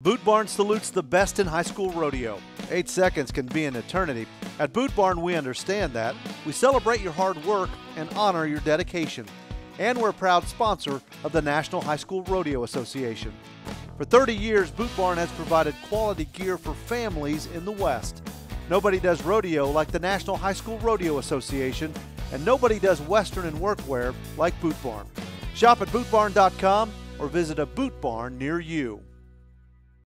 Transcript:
Boot Barn salutes the best in high school rodeo. Eight seconds can be an eternity. At Boot Barn, we understand that. We celebrate your hard work and honor your dedication. And we're a proud sponsor of the National High School Rodeo Association. For 30 years, Boot Barn has provided quality gear for families in the West. Nobody does rodeo like the National High School Rodeo Association, and nobody does Western and workwear like Boot Barn. Shop at bootbarn.com or visit a boot barn near you.